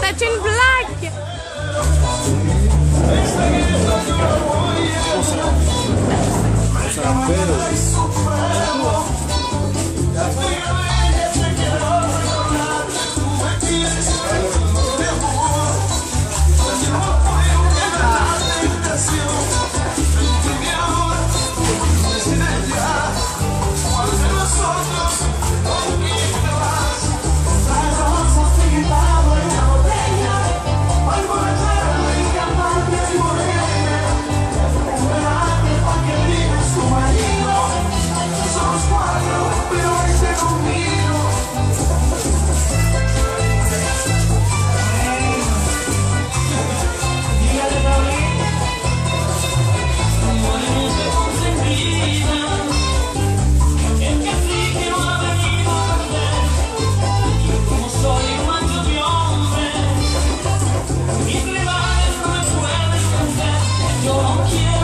that's in black. don't care.